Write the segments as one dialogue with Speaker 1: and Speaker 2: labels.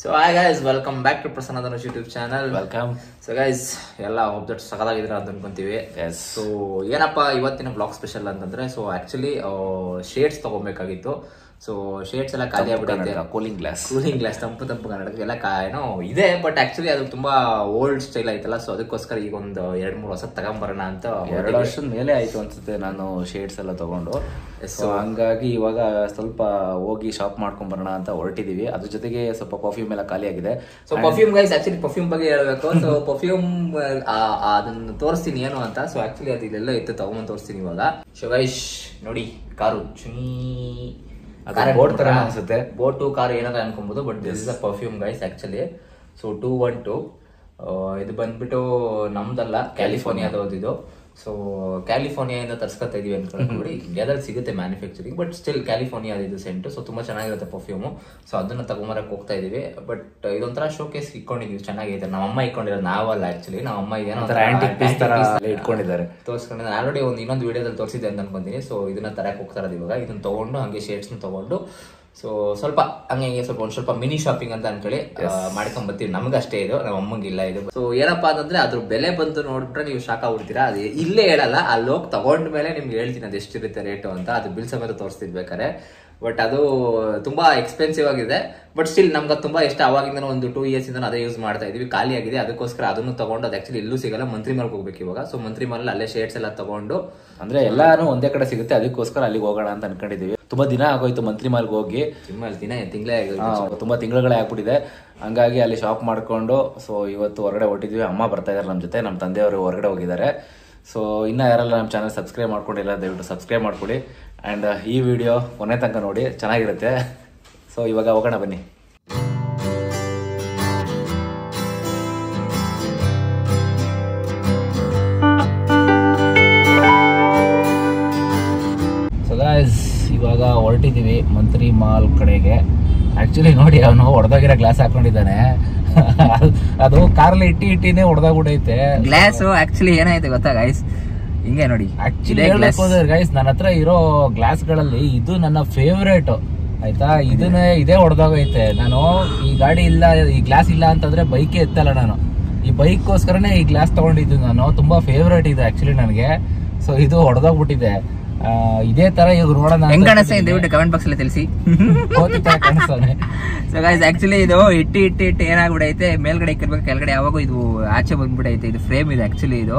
Speaker 1: So hi guys welcome back to Prasanna Dhanush YouTube channel
Speaker 2: welcome
Speaker 1: so guys ಎಲ್ಲ hope that ಸಕಲಾಗಿದ್ರ ಅಂತ ಅನ್ಕೊಂತೀವಿ.
Speaker 2: Yes
Speaker 1: so ಏನಪ್ಪ ಇವತ್ತಿನ ಬ್ಲಾಗ್ ಸ್ಪೆಷಲ್ ಅಂತಂದ್ರೆ ಸೊ ಆಕ್ಚುಲಿ ಶೇಡ್ಸ್ ತಗೋಬೇಕಾಗಿತ್ತು. ಸೊ ಶೇಡ್ಸ್ ಎಲ್ಲ ಖಾಲಿ ಆಗ್ಬಿಟ್ಟಿದೆ
Speaker 2: ಕೂಲಿಂಗ್ ಗ್ಲಾಸ್
Speaker 1: ಕೂಲಿಂಗ್ ಗ್ಲಾಸ್ ತಂಪು ತಂಪು ಕನ್ನಡಕ್ಕೆ ಎಲ್ಲ ಏನೋ ಇದೆ ಬಟ್ ಆಕ್ಚುಲಿ ಅದು ತುಂಬಾ ಓಲ್ಡ್ ಸ್ಟೈಲ್ ಆಯ್ತಲ್ಲ ಸೊ ಅದಕ್ಕೋಸ್ಕರ ಈಗ ಒಂದು ಎರಡ್ ಮೂರು ವರ್ಷ ತಗೊಂಬರೋಣ ಅಂತ
Speaker 2: ಎರಡು ವರ್ಷದ ಮೇಲೆ ಆಯ್ತು ಅನ್ಸುತ್ತೆ ನಾನು ಶೇಡ್ಸ್ ಎಲ್ಲ ತಗೊಂಡು. ಸೊ ಹಂಗಾಗಿ ಇವಾಗ ಸ್ವಲ್ಪ ಹೋಗಿ ಶಾಪ್ ಮಾಡ್ಕೊಂಡ್ ಬರೋಣ ಅಂತ ಹೊರಟಿದೀವಿ. ಅದ್ರ ಜೊತೆಗೆ ಸ್ವಲ್ಪ ಪರ್ಫ್ಯೂಮ್ ಎಲ್ಲ ಖಾಲಿ ಆಗಿದೆ.
Speaker 1: So perfume guys actually perfume ಬಗ್ಗೆ ಹೇಳ್ಬೇಕು. ಸೊ ಪರ್ಫ್ಯೂಮ್ ಅದನ್ನ ತೋರಿಸ್ತೀನಿ ಏನು ಅಂತ. ಸೊ ಆಕ್ಚುಲಿ ಅದು ಇಲ್ಲೆಲ್ಲ ಇತ್ತು ತಗೊಂಡ್ ತೋರಿಸ್ತೀನಿ ಇವಾಗ. ಶಿವೈಶ್ ನೋಡಿ ಕಾರು ಚುನಿ.
Speaker 2: ಅದು ಬೋಟ್ ತರ ಅನ್ಸುತ್ತೆ.
Speaker 1: ಬೋಟು ಕಾರ್ ಏನಾದ್ರು ಅನ್ಕೊಬಹುದು but this is a perfume guys actually so two one two ಇದು ಬಂದ್ಬಿಟ್ಟು ನಮ್ದಲ್ಲ ಕ್ಯಾಲಿಫೋರ್ನಿಯಾದವ್ರದ್ದು ಇದು. ಸೊ ಕ್ಯಾಲಿಫೋರ್ನಿಯಾದಿಂದ ತರ್ಸ್ಕೊತಾ ಇದೀವಿ ಅನ್ಕೊಂಡ್ಬಿಡಿ ಇಂಡಿಯಾದಲ್ಲಿ ಸಿಗುತ್ತೆ ಮ್ಯಾನುಫ್ಯಾಕ್ಚರಿಂಗ್ ಬಟ್ ಸ್ಟಿಲ್ ಕ್ಯಾಲಿಫೋರ್ನಿಯಾ ಇದು ಸೆಂಟು ಸೊ ತುಂಬಾ ಚೆನ್ನಾಗಿರುತ್ತೆ ಪರ್ಫ್ಯೂಮು ಸೊ ಅದನ್ನ ತಗೊಂಬರಕ್ಕೆ ಹೋಗ್ತಾ ಇದೀವಿ. ಬಟ್ ಇದೊಂಥರ ಶೋಕೇಸ್ ಇಟ್ಕೊಂಡಿದೀವಿ. ಚೆನ್ನಾಗಿದೆ ನಮ್ಮ ಅಮ್ಮ ಇಟ್ಕೊಂಡಿರೋ ನಾವಲ್ಲ ಆಕ್ಚುಲಿ ನಮ್ಮ ಅಮ್ಮ
Speaker 2: ತರ ಇಟ್ಕೊಂಡಿದ್ದಾರೆ.
Speaker 1: ತೋರಿಸ್ಕೊಂಡಿದ್ದಾರೆ. ಆಲ್ರೆಡಿ ಒಂದು ಇನ್ನೊಂದು ವಿಡಿಯೋದಲ್ಲಿ ತೋರಿಸಿದ್ದೆ ಅಂತ ಅನ್ಕೊಂತೀನಿ. ಸೊ ಇದನ್ನ ತರಕ್ಕೆ ಹೋಗ್ತಾ ಇರೋದು ಇವಾಗ. ಇದನ್ನ ತಗೊಂಡು ಹಂಗೆ ಶೇಡ್ಸ್ ತಗೊಂಡು ಸೊ ಸ್ವಲ್ಪ ಹಂಗೆ ಸ್ವಲ್ಪ ಒಂದ್ ಸ್ವಲ್ಪ ಮಿನಿ ಶಾಪಿಂಗ್ ಅಂತ ಅನ್ಕೊಳ್ಳಿ. ಮಾಡ್ಕೊಂಡ್ ಬರ್ತೀವಿ ನಮ್ಗಷ್ಟೇ ಇದು ನಮ್ಮ ಅಮ್ಮಂಗಿಲ್ಲ ಇದು. ಸೊ ಏನಪ್ಪಾ ಅಂತಂದ್ರೆ ಅದ್ರ ಬೆಲೆ ಬಂತು ನೋಡ್ಬಿಟ್ರೆ ನೀವು ಶಾಖ ಹುಡ್ತೀರಾ ಅದು ಇಲ್ಲೇ ಹೇಳಲ್ಲ ಅಲ್ಲಿ ಹೋಗಿ ತಗೊಂಡ ಮೇಲೆ ನಿಮ್ಗೆ ಹೇಳ್ತೀನಿ ಅದು ಎಷ್ಟಿರುತ್ತೆ ರೇಟು ಅಂತ. ಅದು ಬಿಲ್ ಸಮೇತ ತೋರಿಸ್ತಿದ್ಬೇಕಾರೆ ಬಟ್ ಅದು ತುಂಬಾ ಎಕ್ಸ್ಪೆನ್ಸಿವ್ ಆಗಿದೆ. ಬಟ್ ಸ್ಟಿಲ್ ನಮ್ಗೆ ತುಂಬಾ ಇಷ್ಟ. ಅವಾಗಿಂದ ಒಂದು ಟೂ ಇಯರ್ಸ್ ಇಂದ ಅದೇ ಯೂಸ್ ಮಾಡ್ತಾ ಇದೀವಿ ಖಾಲಿ ಆಗಿದೆ. ಅದಕ್ಕೋಸ್ಕರ ಅದನ್ನು ತಗೊಂಡು ಅದು ಆಕ್ಚುಲಿ ಎಲ್ಲೂ ಸಿಗಲ್ಲ. ಮಂತ್ರಿ ಮಾಲ್ಗೆ ಹೋಗ್ಬೇಕು ಇವಾಗ. ಸೊ ಮಂತ್ರಿ ಮಾಲ್ ಅಲ್ಲೇ ಶೇಡ್ಸ್ ಎಲ್ಲ ತಗೊಂಡು
Speaker 2: ಅಂದ್ರೆ ಎಲ್ಲಾನು ಒಂದೇ ಕಡೆ ಸಿಗುತ್ತೆ. ಅದಕ್ಕೋಸ್ಕರ ಅಲ್ಲಿಗೆ ಹೋಗೋಣ ಅಂತ ಅನ್ಕೊಂಡಿದೀವಿ ತುಂಬಾ ದಿನ ಆಗೋಯ್ತು ಮಂತ್ರಿ ಮಾಲ್ಗೆ ಹೋಗಿ.
Speaker 1: ದಿನ ತಿಂಗಳೇ
Speaker 2: ಆಗೋಯ್ತು ತುಂಬಾ ತಿಂಗಳುಗಳೇ ಆಗ್ಬಿಟ್ಟಿದೆ. ಹಂಗಾಗಿ ಅಲ್ಲಿ ಶಾಪ್ ಮಾಡ್ಕೊಂಡು ಸೊ ಇವತ್ತು ಹೊರಗಡೆ ಹೊಟ್ಟಿದ್ವಿ ಅಮ್ಮ ಬರ್ತಾ ಇದಾರೆ ನಮ್ಮ ಜೊತೆ ನಮ್ಮ ತಂದೆಯವರು ಹೊರಗಡೆ ಹೋಗಿದ್ದಾರೆ. ಸೊ ಇನ್ನ ಯಾರೆಲ್ಲ ನಮ್ಮ ಚಾನಲ್ ಸಬ್ಸ್ಕ್ರೈಬ್ ಮಾಡ್ಕೊಂಡಿಲ್ಲ ದಯವಿಟ್ಟು ಸಬ್ಸ್ಕ್ರೈಬ್ ಮಾಡ್ಕೊಡಿ ಅಂಡ್ ಈ ವಿಡಿಯೋ ಕೊನೆ ತನಕ ನೋಡಿ ಚೆನ್ನಾಗಿರುತ್ತೆ. ಸೊ ಇವಾಗ ಹೋಗೋಣ ಬನ್ನಿ. ಇವಾಗ ಹೊರಟಿದ್ದೀವಿ ಮಂತ್ರಿ ಮಾಲ್ ಕಡೆಗೆ. ಆ್ಯಕ್ಚುಲಿ ನೋಡಿ ಅವನು ಹೊಡೆದಾಗಿರೋ ಗ್ಲಾಸ್ ಹಾಕೊಂಡಿದ್ದಾನೆ. ಅದು ಕಾರಲ್ಲಿ ಇಟ್ಟಿ ಇಟ್ಟಿನೇ ಹೊಡೆದೋಗ್ಬಿಟ್ಟೈತೆ.
Speaker 1: ಗ್ಲಾಸ್ ಆ್ಯಕ್ಚುಲಿ ಏನಾಯ್ತು ಗೊತ್ತಾ ಗೈಸ್ ಹಿಂಗೆ ನೋಡಿ
Speaker 2: ಆ್ಯಕ್ಚುಲಿ ಹೇಳಬೇಕು ಅಂದ್ರೆ ಗೈಸ್ ನನ್ನ ಹತ್ರ ಇರೋ ಗ್ಲಾಸ್ಗಳಲ್ಲಿ ಇದು ನನ್ನ ಫೇವ್ರೇಟು ಆಯ್ತಾ? ಇದನ್ನೇ ಇದೇ ಹೊಡೆದಾಗೈತೆ ನಾನು ಈ ಗಾಡಿ ಇಲ್ಲ ಈ ಗ್ಲಾಸ್ ಇಲ್ಲ ಅಂತಂದ್ರೆ ಬೈಕೇ ಎತ್ತಲ್ಲ ನಾನು. ಈ ಬೈಕ್ಗೋಸ್ಕರನೇ ಈ ಗ್ಲಾಸ್ ತಗೊಂಡಿದ್ದು ನಾನು. ತುಂಬಾ ಫೇವ್ರೇಟ್ ಇದೆ ಆಕ್ಚುಲಿ ನನಗೆ. ಸೊ ಇದು ಹೊಡೆದೋಗ್ಬಿಟ್ಟಿದೆ. ಇದೇ ತರ ಈಗ ನೋಡೋಣ
Speaker 1: ಹೆಂಗ್ ಕಾಣಿಸ್ತಾ. ದಯವಿಟ್ಟು ಕಮೆಂಟ್ ಬಾಕ್ಸ್ ಅಲ್ಲಿ ತಿಳಿಸಿ. ಸೊ ಗೈಸ್ ಆಕ್ಚುಲಿ ಇದು ಇಟ್ಟಿ ಇಟ್ಟಿ ಇಟ್ಟು ಏನಾಗ್ಬಿಡೈತೆ? ಮೇಲ್ಗಡೆ ಇಕ್ಕಿರ್ಬೇಕು ಕೆಳಗಡೆ ಯಾವಾಗೂ ಇದು ಆಚೆ ಬಂದ್ಬಿಡೈತೆ. ಇದು ಫ್ರೇಮ್ ಇದು ಆಕ್ಚುಲಿ ಇದು.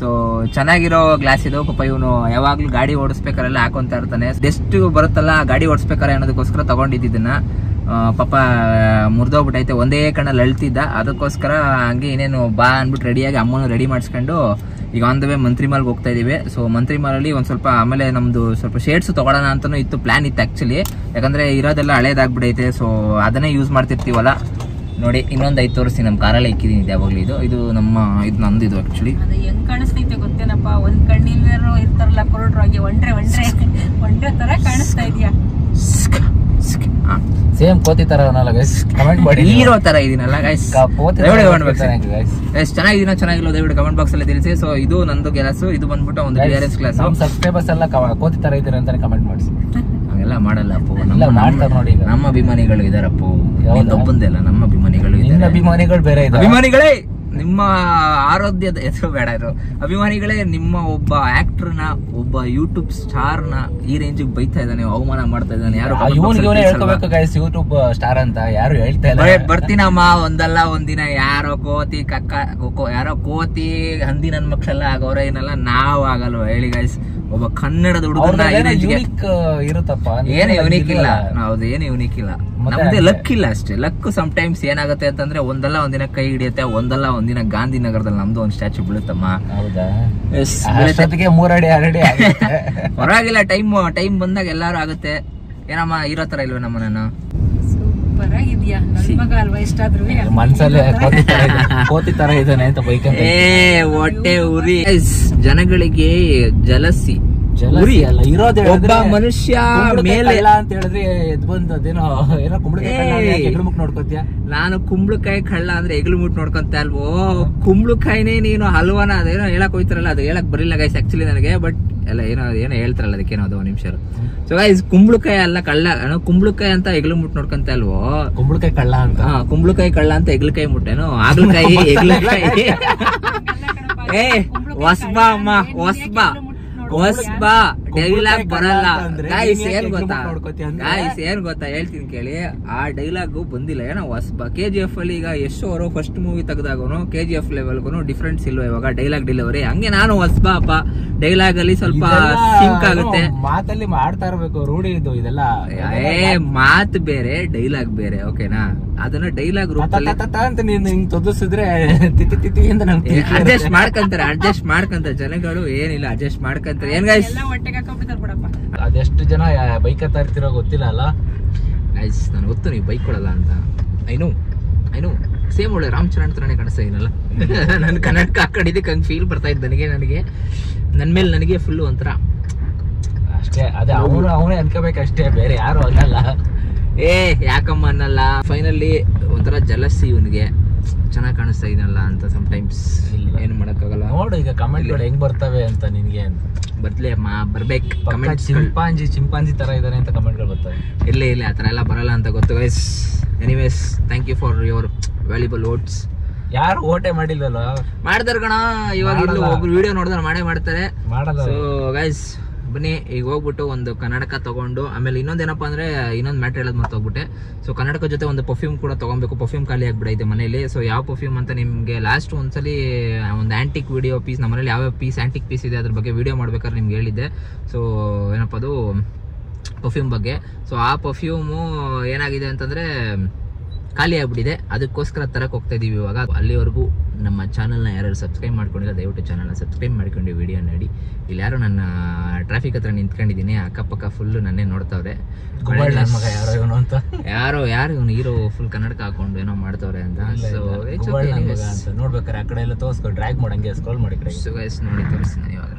Speaker 1: ಸೊ ಚೆನ್ನಾಗಿರೋ ಗ್ಲಾಸ್ ಇದು. ಪಾಪ ಇವನು ಯಾವಾಗ್ಲೂ ಗಾಡಿ ಓಡಿಸ್ಬೇಕಾರೆಲ್ಲ ಹಾಕೊಂತ ಇರ್ತಾನೆ. ಎಷ್ಟು ಬರುತ್ತಲ್ಲ ಗಾಡಿ ಓಡಿಸ್ಬೇಕಾರೆ ಅನ್ನೋದಕ್ಕೋಸ್ಕರ ತಗೊಂಡಿದ್ದನ್ನ ಪಾಪ ಮುರಿದೋಗ್ಬಿಟ್ಟೈತೆ ಒಂದೇ ಕಣ್ಣಲ್ಲಿ ಅಳ್ತಿದ್ದ. ಅದಕ್ಕೋಸ್ಕರ ಹಂಗೆ ಇನ್ನೇನು ಬಾ ಅಂದ್ಬಿಟ್ಟು ರೆಡಿಯಾಗಿ ಅಮ್ಮನ ರೆಡಿ ಮಾಡಿಸ್ಕೊಂಡು ಈಗ ಆನ್ ದ ವೇ ಮಂತ್ರಿ ಮಾಲ್ಗೆ ಹೋಗ್ತಾ ಇದೀವಿ. ಸೊ ಮಂತ್ರಿ ಮಾಲಲ್ಲಿ ಒಂದ್ ಸ್ವಲ್ಪ ಆಮೇಲೆ ನಮ್ದು ಸ್ವಲ್ಪ ಶೇಡ್ಸ್ ತಗೊಳ್ಳೋಣ ಅಂತಲೂ ಇತ್ತು ಪ್ಲಾನ್ ಇತ್ತು ಆ್ಯಕ್ಚುಲಿ ಯಾಕಂದ್ರೆ ಇರೋದೆಲ್ಲ ಹಳೇದಾಗ್ಬಿಡೈತೆ. ಸೊ ಅದನ್ನೇ ಯೂಸ್ ಮಾಡ್ತಿರ್ತೀವಲ್ಲ? ನೋಡಿ, ಇನ್ನೊಂದು ಐದು ತೋರಿಸಿ ನಮ್ಮ ಕಾರಲ್ಲೇ ಇಕ್ಕಿದೀನಿ ಇದು ಯಾವಾಗಲೂ ಇದು. ಇದು ನಮ್ಮ, ಇದು ನಂದು ಇದು ಆ್ಯಕ್ಚುಲಿ
Speaker 3: ಅದು ಹೆಂಗ್ ಕಾಣಿಸ್ತೈತೆ ಗೊತ್ತೇನಪ್ಪ? ಒಂದು ಕಣ್ಣಿಲ್ವೇನೋ ಇರ್ತಾರಲ್ಲ ಒಂಟ್ರೆ ಒಂಡ್ರೆ ಒಂಡ್ರೆ ಒಂಡ್ರೆ ತರ ಕಾಣಿಸ್ತಾ ಇದೆಯಾ?
Speaker 2: ಸೇಮ್ ಕೋತಿ ತರ ಅನ್ನಲ್ಲ ಗೈಸ್ ಕಮೆಂಟ್ ಮಾಡಿ
Speaker 1: ಹೀರೋ ತರ ಇದೀನಲ್ಲ ಗೈಸ್
Speaker 2: ಕೋತಿ
Speaker 1: ದಯವಿಟ್ಟು comment box ಗೈಸ್ ಚೆನ್ನಾಗಿದ್ದೀನೋ ಚೆನ್ನಾಗಿಲ್ಲ ದಯವಿಟ್ಟು ಕಮೆಂಟ್ ಬಾಕ್ಸ್ ಅಲ್ಲಿ ತಿಳಿಸಿ. ಸೊ ಇದು ನಂದು ಗ್ಯಾಸ್ ಇದು ಬಂದ್ಬಿಟ್ಟು ಒಂದು ಡಿ ಆರ್ ಎಸ್ ಕ್ಲಾಸ್
Speaker 2: ನಮ್ ಸಬ್ಸ್ಕ್ರೈಬರ್ಸ್ ಎಲ್ಲ ಕೋತಿ ತರ ಇದ್ದೀರ ಅಂತಾನೆ ಕಮೆಂಟ್ ಮಾಡಿಸಿ
Speaker 1: ಹಂಗೆಲ್ಲ ಮಾಡಲ್ಲ ಅಪ್ಪು. ನಮ್ಮ
Speaker 2: ಮಾಡ್ತಾರೆ ನೋಡಿ.
Speaker 1: ನಮ್ಮ ಅಭಿಮಾನಿಗಳು ಇದಾರಪ್ಪು.
Speaker 2: ಯಾವ
Speaker 1: ಒಬ್ಬಂದೇ ಅಲ್ಲ ನಮ್ಮ ಅಭಿಮಾನಿಗಳು ಇದ್ದಾರೆ.
Speaker 2: ಅಭಿಮಾನಿಗಳು ಬೇರೆ ಇದೆ
Speaker 1: ಅಭಿಮಾನಿಗಳೇ! ನಿಮ್ಮ ಆರೋಗ್ಯದ ಹೆಸರು ಬೇಡ ಇದು. ಅಭಿಮಾನಿಗಳೇ ನಿಮ್ಮ ಒಬ್ಬ ಆಕ್ಟರ್ನ ಒಬ್ಬ ಯೂಟ್ಯೂಬ್ ಸ್ಟಾರ್ನ ಈ ರೇಂಜಿಗೆ ಬೈತಾ ಇದ್ದಾನೆ ಅವಮಾನ ಮಾಡ್ತಾ ಇದ್ದಾನೆ ಯಾರು
Speaker 2: ಯೂಟ್ಯೂಬ್ ಸ್ಟಾರ್ ಅಂತ ಯಾರು ಹೇಳ್ತಾ ಇಲ್ಲ.
Speaker 1: ಬರೇ ಬರ್ತೀನಮ್ಮ ಒಂದಲ್ಲ ಒಂದಿನ ಯಾರೋ ಕೋತಿ ಕಕ್ಕ ಯಾರೋ ಕೋತಿ ಹಂದಿ ನನ್ ಮಕ್ಕಳೆಲ್ಲ ಆಗೋರೆ ಏನಲ್ಲ ನಾವ್ ಆಗಲ್ವ? ಹೇಳಿ ಗೈಸ್ ಒಬ್ಬ ಕನ್ನಡದ ಹುಡುಗನ
Speaker 2: ಯೂನಿಕ್ ಇರುತ್ತಪ್ಪ.
Speaker 1: ಏನು ಯುನಿಕ್ ಇಲ್ಲ. ಹೌದು ಏನು ಯೂನಿಕ್ ಇಲ್ಲ. ನಮ್ದೇ ಲಕ್ ಇಲ್ಲ ಅಷ್ಟೇ. ಲಕ್ ಸಮ್ ಟೈಮ್ಸ್ ಏನಾಗುತ್ತೆ ಅಂತಂದ್ರೆ ಒಂದಲ್ಲ ಒಂದಿನ ಕೈ ಹಿಡಿಯುತ್ತೆ ಒಂದಲ್ಲ ಒಂದಿನ ಗಾಂಧಿನಗರದಲ್ಲಿ ನಮ್ದು ಒಂದ್ ಸ್ಟ್ಯಾಚು ಬೀಳುತ್ತಮ್ಮ.
Speaker 2: ಹೌದಾ? ಮೂರಡಿ ಆಗುತ್ತೆ.
Speaker 1: ಪರವಾಗಿಲ್ಲ ಟೈಮ್ ಟೈಮ್ ಬಂದಾಗ ಎಲ್ಲಾರು ಆಗುತ್ತೆ. ಏನಮ್ಮ ಇರೋ ತರ ಇಲ್ವ ನಮ್ಮ ನಾನು
Speaker 3: ಸೂಪರ್ ಆಗಿದ್ಯಾ? ನನ್ ಮಗ ಅಲ್ವಾ? ಇಷ್ಟ ಆದ್ರೂ
Speaker 2: ಮನ್ಸಲ್ಲೇ ಕೋತಿ ತರ ಇದೆ. ಕೋತಿ ತರ ಇದ್ದಾನೆ ಅಂತ ಬೈಕ್
Speaker 1: ಏ ಹೊಟ್ಟೆ ಉರಿ. ಜನಗಳಿಗೆ ಜಲಸಿ. ಜಲಸಿ
Speaker 2: ಅಲ್ಲ ಇರೋದೇ
Speaker 1: ಒಬ್ಬ ಮನುಷ್ಯ ಮೇಲೆ
Speaker 2: ಅಂತ ಹೇಳಿದ್ರೆ ಎದ್ ಬಂದು ಅದೇನೋ ಏನೋ ಕುಂಬಳಕಾಯಿ ನೋಡ್ಕೋತಿಯಾ?
Speaker 1: ನಾನು ಕುಂಬಳಕಾಯಿ ಕಳ್ಳ ಅಂದ್ರೆ ಎಗ್ಲು ಮುಟ್ ನೋಡ್ಕೊಂತ ಅಲ್ವೋ? ಕುಂಬಳಕಾಯಿನೇ ನೀನು ಹಲ್ವಾನ ಅದೇನೋ ಹೇಳಕ್ ಹೋಯ್ತಾರಲ್ಲ ಅದು ಹೇಳಕ್ ಬರಿಲ್ಲ ಗೈಸ್ ಆಕ್ಚುಲಿ ನನಗೆ. ಬಟ್ ಎಲ್ಲ ಏನೋ ಏನೋ ಹೇಳ್ತಾರಲ್ಲ ಅದಕ್ಕೇನೋ ಅದು ಒಂದು ನಿಮಿಷ ಸೊ ಗೈಸ್ ಕುಂಬಳಕಾಯಿ ಅಲ್ಲ ಕಳ್ಳ ಏನೋ ಕುಂಬಳಕಾಯಿ ಅಂತ ಎಗ್ಲು ಮುಟ್ ನೋಡ್ಕೊಂತ ಅಲ್ವೋ?
Speaker 2: ಕುಂಬಳಕಾಯಿ ಕಳ್ಳ ಅಂತ.
Speaker 1: ಹಾ ಕುಂಬಳಕಾಯಿ ಕಳ್ಳ ಅಂತ ಎಗ್ಲಕಾಯಿ ಮುಟ್ಟೆನೋ ಆಗ್ಲಕಾಯಿ ಎಗ್ಲಕಾಯಿ ಏ ಹೊಸ್ಬಾ ಅಮ್ಮ ಹೊಸ್ಬಾ ಹೊಸ್ಬಾ. ಡೈಲಾಗ್ ಬರಲ್ಲ. ಗಾಯ್ಸ್ ಏನ್ ಗೊತ್ತಾ? ಗಾಯ್ಸ್ ಏನ್ ಗೊತ್ತಾ? ಹೇಳ್ತೀನಿ ಕೇಳಿ. ಆ ಡೈಲಾಗ್ ಬಂದಿಲ್ಲ. ಏನೋ ಹೊಸ್ಬಾ ಕೆ ಜಿ ಎಫ್ ಅಲ್ಲಿ ಈಗ ಎಷ್ಟು ಅವರು ಫಸ್ಟ್ ಮೂವಿ ತೆಗೆದಾಗನು ಕೆ ಜಿ ಎಫ್ ಲೆವೆಲ್ಗೂ ಡಿಫ್ರೆನ್ಸ್ ಇಲ್ವ ಇವಾಗ ಡೈಲಾಗ್ ಡೆಲಿವರಿ ಹಂಗೆ ನಾನು ಹೊಸ್ಬಾ ಅಪ್ಪ ಡೈಲಾಗ್ ಅಲ್ಲಿ ಸ್ವಲ್ಪ ಸಿಂಕ್ ಆಗುತ್ತೆ.
Speaker 2: ಮಾತಲ್ಲಿ ಮಾಡ್ತಾ ಇರ್ಬೇಕು ರೂಢಿ ಇದು ಇದೆಲ್ಲ.
Speaker 1: ಏ ಮಾತ್ ಬೇರೆ ಡೈಲಾಗ್ ಬೇರೆ ಓಕೆನಾ ಅದನ್ನ ಡೈಲಾಗ್ ರೂಪದಲ್ಲಿ
Speaker 2: ಅಂತ ನೀನ್ ಹಿಂಗ್ ತೊದಸಿದ್ರೆ ತಿತಿ ತಿತಿ ಅಂತ
Speaker 1: ಅಡ್ಜಸ್ಟ್ ಮಾಡ್ಕಂತಾರೆ ಅಡ್ಜಸ್ಟ್ ಮಾಡ್ಕಂತಾರೆ. ಜನಗಳು ಏನಿಲ್ಲ ಅಡ್ಜಸ್ಟ್ ಮಾಡ್ಕಂತಾರೆ. ಏನ್ ಗೈಸ್
Speaker 2: ಅದೆಷ್ಟು ಜನ ಬೈಕ್ ಹತ್ತ ಇರ್ತಿರೋ ಗೊತ್ತಿಲ್ಲ ಅಲ್ಲ?
Speaker 1: ಗೈಸ್ ನಾನು ಗೊತ್ತು ನೀವು ಬೈಕ್ ಕೊಡಲ್ಲ ಅಂತ. ಐನು ಐನು ಸೇಮ್ ಒಳ್ಳೆ ರಾಮಚರಣ್ ತರನೇ ಕಾಣಿಸ್ತಾ ಏನಲ್ಲ ನನ್ನ ಕನ್ನಡಕ ಹಾಕೊಂಡಿದ್ದಕ್ಕೆ ಹಂಗೆ ಫೀಲ್ ಬರ್ತಾ ಇದ್ದ ನನಗೆ ನನಗೆ. ನನ್ನ ಮೇಲೆ ನನಗೆ ಫುಲ್ಲು ಒಂಥರ.
Speaker 2: ಅಷ್ಟೇ, ಅದೇ ಅವನು, ಅವನೇ ಅನ್ಕೋಬೇಕಷ್ಟೇ, ಬೇರೆ ಯಾರು ಅನ್ನಲ್ಲ.
Speaker 1: ಏ, ಯಾಕಮ್ಮ ಅನ್ನಲ್ಲ? ಫೈನಲಿ ಒಂಥರ ಜಲಸಿ ಇವನಿಗೆ. ಚೆನ್ನಾಗಿ ಕಾಣಿಸ್ತಾ ಇದೆಯಲ್ಲ ಅಂತ ಟೈಮ್ಸ್
Speaker 2: ಇಲ್ಲ.
Speaker 1: ಏನು ಮಾಡೋಕ್ಕಾಗಲ್ಲ.
Speaker 2: ನೋಡು ಈಗ ಕಮೆಂಟ್ಗಳು ಹೆಂಗ್ ಬರ್ತವೆ ಅಂತ ನಿನಗೆ ಅಂತ.
Speaker 1: ಬರ್ತಲೇ ಮಾ ಬರ್ಬೇಕು. ಕಮೆಂಟ್
Speaker 2: ಚಿಂಪಾಂಜಿ ಚಿಂಪಾಂಜಿ ತರ ಇದ್ದಾರೆ ಅಂತ ಕಮೆಂಟ್ಗಳು ಬರ್ತವೆ.
Speaker 1: ಇಲ್ಲ ಇಲ್ಲ ಆ ಥರ ಎಲ್ಲ ಬರಲ್ಲ ಅಂತ ಗೊತ್ತು guys anyways thank you for your valuable votes
Speaker 2: ಯಾರು ಓಟೆ ಮಾಡಿಲ್ವಲ್ಲ?
Speaker 1: ಮಾಡ್ತಾರೆ ಕಣ ಇವಾಗ. ಒಬ್ರು ವಿಡಿಯೋ ನೋಡಿದ್ರೆ ಮಾಡೇ ಮಾಡ್ತಾರೆ.
Speaker 2: ಮಾಡಲ್ಲ.
Speaker 1: ಸೊ ಗೈಸ್ ಬನ್ನಿ, ಈಗ ಹೋಗ್ಬಿಟ್ಟು ಒಂದು ಕನ್ನಡಕ ತಗೊಂಡು, ಆಮೇಲೆ ಇನ್ನೊಂದೇನಪ್ಪ ಅಂದ್ರೆ ಇನ್ನೊಂದು ಮ್ಯಾಟ್ರ್ ಹೇಳೋದು ಮತ್ತೆ ಹೋಗ್ಬಿಟ್ಟೆ ಸೊ ಕನ್ನಡಕ ಜೊತೆ ಒಂದು ಪರ್ಫ್ಯೂಮ್ ಕೂಡ ತಗೊಬೇಕು. ಪರ್ಫ್ಯೂಮ್ ಖಾಲಿ ಆಗ್ಬಿಡೈತೆ ಮನೇಲಿ ಸೊ ಯಾವ ಪರ್ಫ್ಯೂಮ್ ಅಂತ ನಿಮಗೆ ಲಾಸ್ಟ್ ಒಂದ್ಸಲಿ ಒಂದು ಆಂಟಿಕ್ ವಿಡಿಯೋ ಪೀಸ್ ನಮ್ಮ ಮನೇಲಿ ಯಾವ್ಯಾವ ಪೀಸ್ ಆಂಟಿಕ್ ಪೀಸ್ ಇದೆ ಅದ್ರ ಬಗ್ಗೆ ವಿಡಿಯೋ ಮಾಡ್ಬೇಕಾದ್ರೆ ನಿಮ್ಗೆ ಹೇಳಿದ್ದೆ. ಸೊ ಏನಪ್ಪ ಅದು ಪರ್ಫ್ಯೂಮ್ ಬಗ್ಗೆ. ಸೊ ಆ ಪರ್ಫ್ಯೂಮು ಏನಾಗಿದೆ ಅಂತಂದ್ರೆ ಖಾಲಿ ಆಗ್ಬಿಟ್ಟಿದೆ. ಅದಕ್ಕೋಸ್ಕರ ತರಕ್ ಹೋಗ್ತಾ ಇದೀವಿ ಇವಾಗ. ಅಲ್ಲಿವರೆಗೂ ನಮ್ಮ ಚಾನಲ್ನ ಯಾರು ಸಬ್ಸ್ಕ್ರೈಬ್ ಮಾಡ್ಕೊಂಡಿಲ್ಲ ದಯವಿಟ್ಟು ಚಾನಲ್ನ ಸಬ್ಸ್ಕ್ರೈಬ್ ಮಾಡ್ಕೊಂಡು ವಿಡಿಯೋ ನೋಡಿ. ಇಲ್ಲಿ ಯಾರು ನನ್ನ ಟ್ರಾಫಿಕ್ ಹತ್ರ ನಿಂತ್ಕೊಂಡಿದ್ದೀನಿ. ಅಕ್ಕಪಕ್ಕ ಫುಲ್ಲು ನನ್ನೇ ನೋಡ್ತಾವ್ರೆ.
Speaker 2: ಯಾರೋ
Speaker 1: ಯಾರೋ ಇವನು ಹೀರೋ ಫುಲ್ ಕನ್ನಡಕ ಹಾಕೊಂಡು ಏನೋ ಮಾಡ್ತಾವ್ರೆ ಅಂತ. ಸೊ
Speaker 2: ನೋಡ್ಬೇಕಾರೆ ಆ ಕಡೆ ಎಲ್ಲ ತೋರಿಸ್ಕೊಂಡು ಡ್ರ್ಯಾಗ್ ಮಾಡಂಗೆ ಸ್ಕ್ರೋಲ್ ಮಾಡಿ ಕಡೆ.
Speaker 1: ನೋಡಿ ತೋರಿಸ್ತೀನಿ ಇವಾಗ.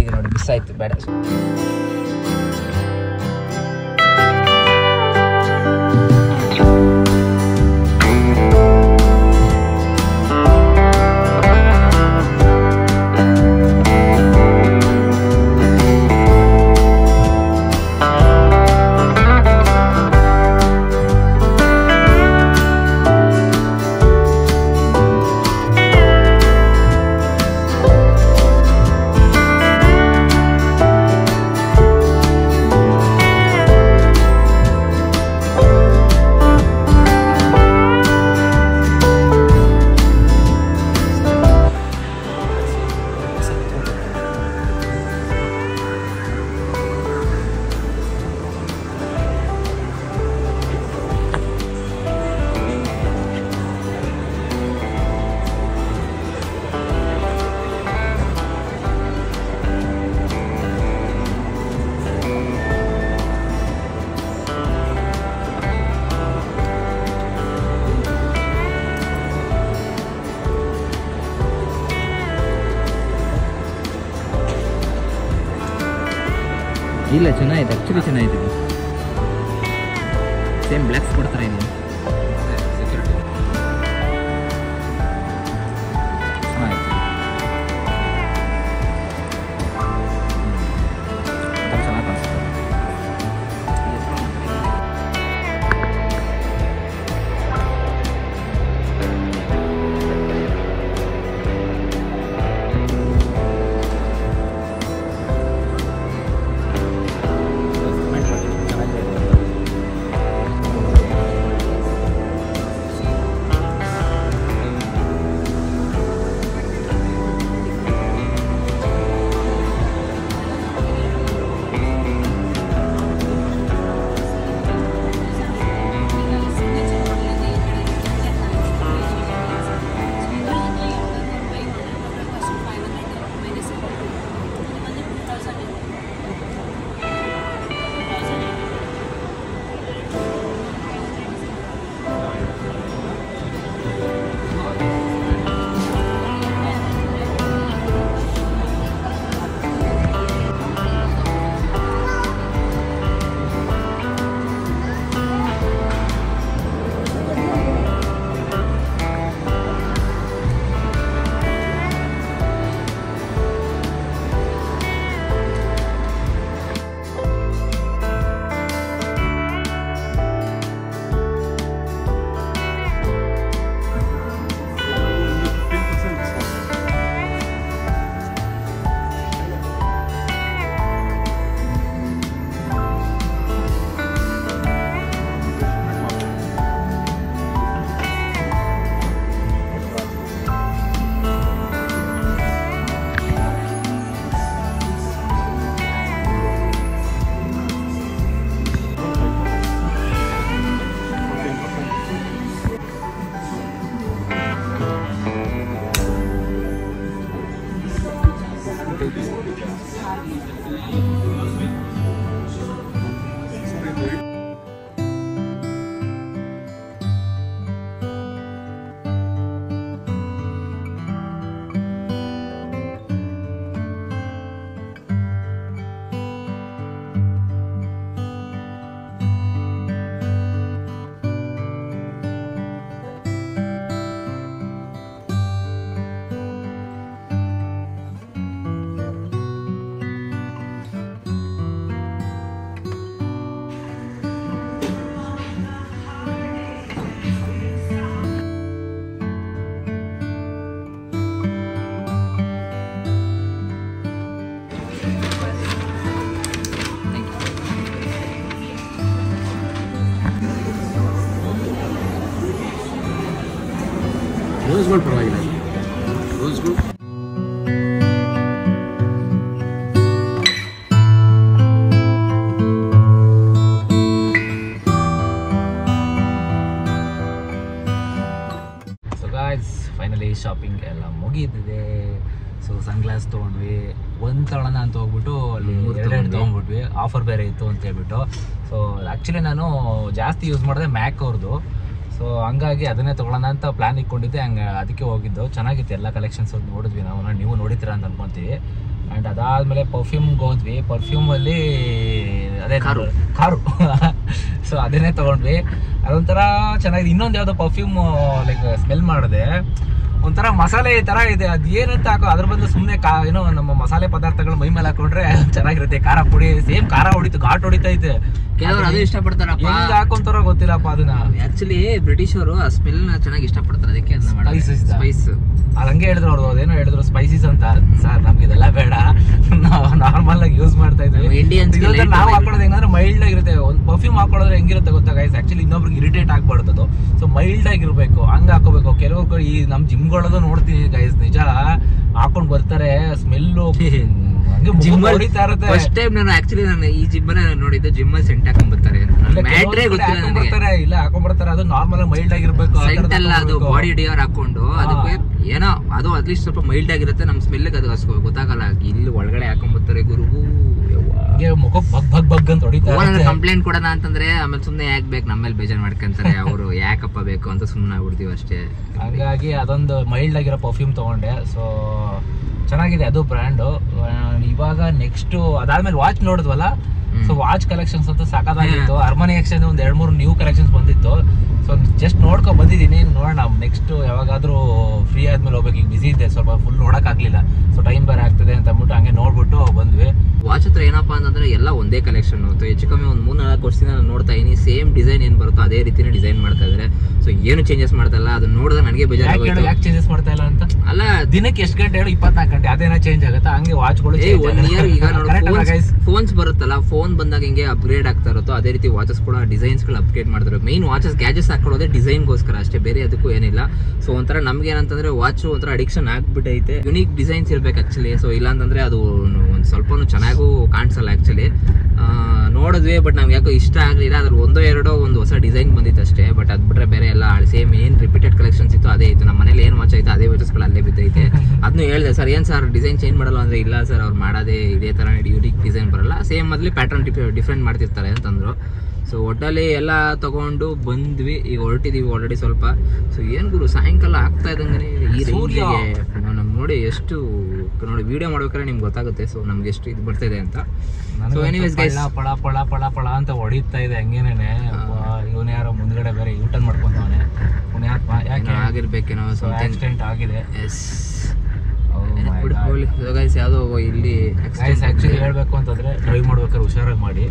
Speaker 1: ಈಗ ನೋಡಿ ಮಿಸ್ ಆಯ್ತು ಬೇಡ. ಇಲ್ಲ ಚೆನ್ನಾಗಿದೆ. ಆ್ಯಕ್ಚುಲಿ ಚೆನ್ನಾಗಿದೆ. ಸೇಮ್ ಬ್ಲ್ಯಾಕ್ಸ್ ಕೊಡ್ತಾರೆ ಇಲ್ಲಿ.
Speaker 2: ಶಾಪಿಂಗ್ ಎಲ್ಲ ಮುಗೀತಿದೆ ಸೊ ಸನ್ ಗ್ಲಾಸ್ ತೊಗೊಂಡ್ವಿ. ಒಂದು ತಗೊಳ್ಳೋಣ ಅಂತ ಹೋಗ್ಬಿಟ್ಟು ಅಲ್ಲಿ
Speaker 1: ಮೂರು
Speaker 2: ಎರಡೆರಡು. ತೊಗೊಂಡ್ಬಿಟ್ವಿ. ಆಫರ್ ಬೇರೆ ಇತ್ತು ಅಂತ ಹೇಳ್ಬಿಟ್ಟು. ಸೊ ಆ್ಯಕ್ಚುಲಿ ನಾನು ಜಾಸ್ತಿ ಯೂಸ್ ಮಾಡಿದೆ ಮ್ಯಾಕ್ ಅವ್ರದ್ದು ಸೊ ಹಂಗಾಗಿ ಅದನ್ನೇ ತೊಗೊಳ್ಳೋಣ ಅಂತ ಪ್ಲ್ಯಾನ್ ಇಟ್ಕೊಂಡಿದ್ದೆ. ಹಂಗೆ ಅದಕ್ಕೆ ಹೋಗಿದ್ದು. ಚೆನ್ನಾಗಿತ್ತು ಎಲ್ಲ ಕಲೆಕ್ಷನ್ಸ್ ನೋಡಿದ್ವಿ ನಾವು. ನೀವು ನೋಡಿತೀರಾ ಅಂತ ಅನ್ಕೊಂತೀವಿ. ಆ್ಯಂಡ್ ಅದಾದಮೇಲೆ ಪರ್ಫ್ಯೂಮ್ಗೆ ಹೋದ್ವಿ. ಪರ್ಫ್ಯೂಮಲ್ಲಿ ಅದೇ
Speaker 1: ಕಾರು.
Speaker 2: ಕಾರು. ಸೊ ಅದನ್ನೇ ತೊಗೊಂಡ್ವಿ. ಅದೊಂಥರ ಚೆನ್ನಾಗಿದೆ. ಇನ್ನೊಂದು ಯಾವುದೋ ಪರ್ಫ್ಯೂಮ್ ಲೈಕ್ ಸ್ಮೆಲ್ ಮಾಡಿದೆ. ಒಂಥರ ಮಸಾಲೆ ತರ ಇದೆ. ಅದ್ ಏನಂತ ಹಾಕೋ ಅದ್ರ ಬದಲು ಸುಮ್ಮನೆ ಕಾ ಏನೋ ನಮ್ಮ ಮಸಾಲೆ ಪದಾರ್ಥಗಳು ಮೈ ಮೇಲೆ ಹಾಕೊಂಡ್ರೆ ಚೆನ್ನಾಗಿರುತ್ತೆ. ಖಾರ ಪುಡಿ ಸೇಮ್ ಖಾರ ಹೊಡಿತು ಘಾಟ್ ಹೊಡಿತೈತೆ
Speaker 1: ಕೆಲವರು ಅದು ಇಷ್ಟಪಡ್ತಾರಪ್ಪ.
Speaker 2: ಹೆಂಗ್ ಹಾಕೊಂತಾರ ಗೊತ್ತಿಲ್ಲಪ್ಪ ಅದನ್ನ.
Speaker 1: ಆಕ್ಚುಲಿ ಬ್ರಿಟಿಷರು ಆ ಸ್ಮೆಲ್ನ ಚೆನ್ನಾಗಿ ಇಷ್ಟಪಡ್ತಾರೆ ಅದಕ್ಕೆ
Speaker 2: Spices
Speaker 1: ಸ್ಪೈಸ್
Speaker 2: ಅದು ಹಂಗೆ ಹೇಳಿದ್ರು ಅವ್ರು ಅದೇನೋ ಹೇಳಿದ್ರು ಸ್ಪೈಸಿಸ್ ಅಂತ. ಸರ್ ನಮ್ಗೆ ಇದೆಲ್ಲ ಬೇಡ.
Speaker 1: ನಮ್ಮ ಗೆ
Speaker 2: ನಾವು. ಹಾಕೊಳ್ಳೋದು ಹೆಂಗಂದ್ರೆ ಮೈಲ್ಡ್ ಆಗಿರುತ್ತೆ. ಒಂದು ಪರ್ಫ್ಯೂಮ್ ಹಾಕೊಳ್ಳೋದ್ರೆ ಹೆಂಗಿರುತ್ತೆ ಗೊತ್ತಾ ಗೈಸ್ ಆಕ್ಚುಲಿ ಇನ್ನೊಬ್ರಿಗೆ ಇರಿಟೇಟ್ ಆಗ್ಬಾರ್ದು ಸೊ ಮೈಲ್ಡ್ ಆಗಿರ್ಬೇಕು. ಹಂಗ ಹಾಕೋಬೇಕು. ಕೆಲವರು ಈ ನಮ್ ಜಿಮ್ಗಳದು ನೋಡ್ತೀನಿ ಗೈಸ್ ನಿಜ? ಹಾಕೊಂಡ್ ಬರ್ತಾರೆ. ಸ್ಮೆಲ್ಲು ಹಂಗೆ
Speaker 1: ಜಿಮ್ ಫಸ್ಟ್ ಟೈಮ್ ನಾನು ಆಕ್ಚುಲಿ ನಾನು ಈ ಜಿಮ್ ನೋಡಿದ್ದು ಜಿಮ್ ಅಲ್ಲಿ ಸೆಂಟ್ ಹಾಕೊಂಡ್ ಬರ್ತಾರೆ. ಮ್ಯಾಟ್ರೇ ಗೊತ್ತಿಲ್ಲ
Speaker 2: ಹಾಕೊಂಡ್
Speaker 1: ನನಗೆ.
Speaker 2: ಬರ್ತಾರೆ. ಇಲ್ಲ ಹಾಕೊಂಡ್ ಬರ್ತಾರೆ. ಅದು ನಾರ್ಮಲ್ ಮೈಲ್ಡ್ ಆಗಿರ್ಬೇಕು
Speaker 1: ಸೆಂಟ್ ಅಲ್ಲ ಅದು ಬಾಡಿ ಡಿಯರ್ ಹಾಕೊಂಡು ಅದಕ್ಕೆ ಏನೋ ಅದು ಅಟ್ಲೀಸ್ಟ್ ಸ್ವಲ್ಪ ಮೈಲ್ಡ್ ಆಗಿರುತ್ತೆ. ನಮ್ ಸ್ಮೆಲ್ ಅದು ಗೊತ್ತಾಗಲ್ಲ. ಇಲ್ಲಿ ಒಳಗಡೆ ಹಾಕೊಂಡ್ ಬರ್ತಾರೆ ಗುರು.
Speaker 2: ಹಂಗೆ ಮುಖ ಬಗ್ ಬಗ್ ಬಗ್ ಅಂತ ಹೊಡಿತಾರೆ.
Speaker 1: ಕಂಪ್ಲೇಂಟ್ ಕೊಡೋಣ ಅಂತಂದ್ರೆ ಆಮೇಲೆ ಸುಮ್ಮನೆ ಯಾಕೆ ಬೇಕು ನಮ್ಮಲ್ಲಿ ಬೇಜಾರ್ ಮಾಡ್ಕೊಂತಾರೆ ಅವರು ಯಾಕಪ್ಪ ಬೇಕು ಅಂತ ಸುಮ್ಮನೆ ಆಗ್ಬಿಡ್ತೀವಿ ಅಷ್ಟೇ.
Speaker 2: ಹಾಗಾಗಿ ಅದೊಂದು ಮೈಲ್ಡ್ ಆಗಿರೋ ಪರ್ಫ್ಯೂಮ್ ತಗೊಂಡೆ. ಸೊ ಚೆನ್ನಾಗಿದೆ ಅದು ಬ್ರ್ಯಾಂಡು ಇವಾಗ ನೆಕ್ಸ್ಟ್ ಅದಾದ್ಮೇಲೆ ವಾಚ್ ನೋಡಿದ್ವಲ್ಲ. ಸೊ ವಾಚ್ ಕಲೆಕ್ಷನ್ಸ್ ಅಂತೂ ಸಾಕಾಗಿತ್ತು ಅರ್ಮನಿ ಎಕ್ಸ್ಚೇಂಜ್ ಒಂದು ಎರಡು ಮೂರು ನ್ಯೂ ಕಲೆಕ್ಷನ್ಸ್ ಬಂದಿತ್ತು. ಸೊ ಜಸ್ಟ್ ನೋಡ್ಕೊಂಡ್ ಬಂದಿದ್ದೀನಿ. ನೋಡೋಣ. ನೆಕ್ಸ್ಟ್ ಯಾವಾಗಾದ್ರೂ ಫ್ರೀ ಆದ್ಮೇಲೆ ಹೋಗ್ಬೇಕು. ಈಗ ಬಿಸಿ ಇದೆ ಸ್ವಲ್ಪ ಫುಲ್ ನೋಡಕ್ ಆಗ್ಲಿಲ್ಲ ಸೊ ಟೈಮ್ ಬೇರೆ ಆಗ್ತದೆ ಅಂತ ಅಂದ್ಬಿಟ್ಟು ಹಂಗೆ ನೋಡ್ಬಿಟ್ಟು ಬಂದ್ವಿ.
Speaker 1: ವಾಚ್ ಹತ್ರ ಏನಪ್ಪ ಅಂತಂದ್ರೆ ಎಲ್ಲ ಒಂದೇ ಕಲೆಕ್ಷನ್ ಹೆಚ್ಚು ಕಮ್ಮಿ ಒಂದು ಮೂರ್ ನಾಲ್ಕು ವರ್ಷದಿಂದ ನಾನು ನೋಡ್ತಾ ಇದೀನಿ. ಸೇಮ್ ಡಿಸೈನ್ ಏನ್ ಬರುತ್ತೋ ಅದೇ ರೀತಿನೇ ಡಿಸೈನ್ ಮಾಡ್ತಾ ಇದಾರೆ. ಸೊ ಏನು ಚೇಂಜಸ್ ಮಾಡ್ತಾ ಇಲ್ಲ. ಅದನ್ನ ನೋಡಿದ್ರೆ ನನಗೆ ಬೇಜಾರಾಗೋಯ್ತು
Speaker 2: ಯಾಕೆ ಚೇಂಜಸ್ ಮಾಡ್ತಾ ಇಲ್ಲ ಅಂತ?
Speaker 1: ಅಲ್ಲ
Speaker 2: ದಿನಕ್ಕೆ ಎಷ್ಟು ಗಂಟೆ ಹೇಳು? ಇಪ್ಪತ್ನಾಲ್ಕು ಗಂಟೆ. ಅದೇನ ಚೇಂಜ್ ಆಗುತ್ತಾ? ಹಂಗೆ ವಾಚ್ಗಳು
Speaker 1: ಒನ್ ಇಯರ್ ಈಗ ಫೋನ್ಸ್ ಬರುತ್ತಲ್ಲ ಫೋನ್ ಬಂದಾಗ ಹಿಂಗೆ ಅಪ್ಗ್ರೇಡ್ ಆಗ್ತಾ ಇರುತ್ತೋ ಅದೇ ರೀತಿ ವಾಚಸ್ ಕೂಡ ಡಿಸೈನ್ಸ್ಗಳು ಅಪ್ಗ್ರೇಡ್ ಮಾಡ್ತಾರೆ. ಮೈನ್ ವಾಚಸ್ ಗ್ಯಾಜೆಟ್ಸ್ ಹಾಕೊಳ್ಳೋದೇ ಡಿಸೈನ್ಗೋಸ್ಕರ ಅಷ್ಟೇ ಬೇರೆ ಅದಕ್ಕೂ ಏನಿಲ್ಲ. ಸೊ ಒಂಥರ ನಮ್ಗೆ ಏನಂತಂದ್ರೆ ವಾಚ್ ಒಂಥರ ಅಡಿಕ್ಷನ್ ಆಗ್ಬಿಟ್ಟೈತೆ. ಯುನೀಕ್ ಡಿಸೈನ್ಸ್ ಇರ್ಬೇಕು ಆಕ್ಚುಲಿ ಸೊ ಇಲ್ಲ ಅಂತಂದ್ರೆ ಅದು ಒಂದು ಸ್ವಲ್ಪನೂ ಚೆನ್ನಾಗೂ ಕಾಣಿಸಲ್ಲ ಆಕ್ಚುಲಿ ನೋಡಿದ್ವಿ ಬಟ್ ನಮ್ಗೆ ಯಾಕೋ ಇಷ್ಟ ಆಗಲಿಲ್ಲ. ಅದ್ರ ಒಂದೋ ಎರಡೋ ಒಂದು ಹೊಸ ಡಿಸೈನ್ ಬಂದಿತ್ತು ಅಷ್ಟೇ ಬಟ್ ಅದು ಬಿಟ್ಟರೆ ಬೇರೆ ಎಲ್ಲ ಸೇಮ್ ಏನ್ ರಿಪೀಟೆಡ್ ಕಲೆಕ್ಷನ್ಸ್ ಇತ್ತು, ಅದೇ ಇತ್ತು. ನಮ್ಮ ಮನೇಲಿ ಏನು ವಾಚ್ ಐತೆ ಅದೇ ವಾಚಸ್ಗಳು ಅಲ್ಲೇ ಬಿದ್ದೈತೆ. ಅದನ್ನು ಹೇಳಿದೆ, ಸರ್, ಏನ್ ಸರ್ ಡಿಸೈನ್ ಚೇಂಜ್ ಮಾಡಲ್ಲ ಅಂದ್ರೆ, ಇಲ್ಲ ಸರ್ ಅವ್ರು ಮಾಡೋದೇ ಇದೇ ತರ ಯೂನಿಕ್ ಡಿಸೈನ್ ಬರಲ್ಲ. ಸೇಮ್ ಮೊದಲು ಪ್ಯಾಟರ್ನ್ ಡಿಫ್ರೆಂಟ್ ಮಾಡ್ತಿರ್ತಾರೆ ಅಂತಂದ್ರು. ಸೊ ಒಟ್ಟಲ್ಲಿ ಎಲ್ಲ ತಗೊಂಡು ಬಂದ್ವಿ. ಈಗ ಹೊರಟಿದೀವಿ ಆಲ್ರೆಡಿ ಸ್ವಲ್ಪ. ಸೊ ಏನ್ ಗುರು ಸಾಯಂಕಾಲ ಆಗ್ತಾ ಇದ್ದಂಗೆ ಈ
Speaker 2: ಸೂರ್ಯ.
Speaker 1: ನಮ್ಗೆ ನೋಡಿ ಎಷ್ಟು ನೋಡಿ ವಿಡಿಯೋ ಮಾಡ್ಬೇಕಾದ್ರೆ ನಿಮ್ಗೆ ಗೊತ್ತಾಗುತ್ತೆ. ಸೊ ನಮ್ಗೆ ಎಷ್ಟು ಇದು ಬರ್ತಿದೆ ಅಂತ. ಸೊ ಎನಿವೇಸ್ ಗೈಸ್
Speaker 2: ಪಳ ಪಳ ಪಳ ಪಳ ಅಂತ ಹೊಡಿತಾ ಇದೆ ಹಂಗೇನೇನೆ. ಇವನ್ ಯಾರೋ ಮುಂದ್ಗಡೆ ಬೇರೆ ಯೂಟರ್ನ್ ಮಾಡ್ಕೊಂತವನೆ. ಅವ್ನು ಯಾಕಪ್ಪ ಯಾಕೆ?
Speaker 1: ಆಗಿರ್ಬೇಕೇನೋ
Speaker 2: ಸೊ
Speaker 1: ಸಮಥಿಂಗ್
Speaker 2: ಆಕ್ಸಿಡೆಂಟ್ ಆಗಿದೆ.
Speaker 1: ಎಸ್. ಗೈಸ್ ಯಾವುದೋ ಇಲ್ಲಿ
Speaker 2: ಗೈಸ್ ಆಕ್ಚುಲಿ ಹೇಳಬೇಕು ಅಂತಂದ್ರೆ ಡ್ರೈವ್ ಮಾಡ್ಬೇಕಾದ್ರೆ ಹುಷಾರಾಗಿ ಮಾಡಿ.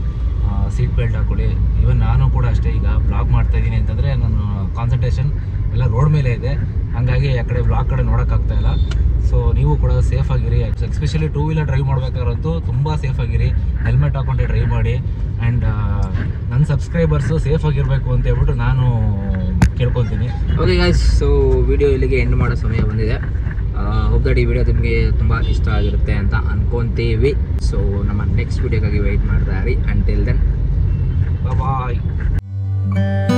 Speaker 2: ಸೀಟ್ ಬೆಲ್ಟ್ ಹಾಕೊಳ್ಳಿ. ಈವನ್ ನಾನು ಕೂಡ ಅಷ್ಟೇ ಈಗ ಬ್ಲಾಗ್ ಮಾಡ್ತಾ ಇದ್ದೀನಿ ಅಂತಂದರೆ ನಾನು ಕಾನ್ಸಂಟ್ರೇಷನ್ ಎಲ್ಲ ರೋಡ್ ಮೇಲೆ ಇದೆ. ಹಾಗಾಗಿ ಆ ಕಡೆ ಬ್ಲಾಗ್ ಕಡೆ ನೋಡೋಕ್ಕಾಗ್ತಾ ಇಲ್ಲ. ಸೊ ನೀವು ಕೂಡ ಸೇಫ್ ಆಗಿರಿ. ಎಸ್ಪೆಷಲಿ ಟೂ ವೀಲರ್ ಡ್ರೈವ್ ಮಾಡಬೇಕಾದ್ರಂತೂ ತುಂಬ ಸೇಫ್ ಆಗಿರಿ. ಹೆಲ್ಮೆಟ್ ಹಾಕ್ಕೊಂಡೆ ಡ್ರೈವ್ ಮಾಡಿ. ಆ್ಯಂಡ್ ನನ್ನ ಸಬ್ಸ್ಕ್ರೈಬರ್ಸು ಸೇಫ್ ಆಗಿರಬೇಕು ಅಂತ ಹೇಳ್ಬಿಟ್ಟು ನಾನು ಕೇಳ್ಕೊತೀನಿ.
Speaker 1: ಓಕೆ ಗಾಯ್ಸ್ ಸೊ ವಿಡಿಯೋ ಇಲ್ಲಿಗೆ ಎಂಡ್ ಮಾಡೋ ಸಮಯ ಬಂದಿದೆ. ಹೋಪ್ ವಿಡಿಯೋ ನಿಮಗೆ ತುಂಬ ಇಷ್ಟ ಆಗಿರುತ್ತೆ ಅಂತ ಅನ್ಕೊತೀವಿ. ಸೊ ನಮ್ಮ ನೆಕ್ಸ್ಟ್ ವಿಡಿಯೋಗಾಗಿ ವೆಯ್ಟ್ ಮಾಡ್ತಾ ಇರಿ. Until then
Speaker 2: Bye-bye.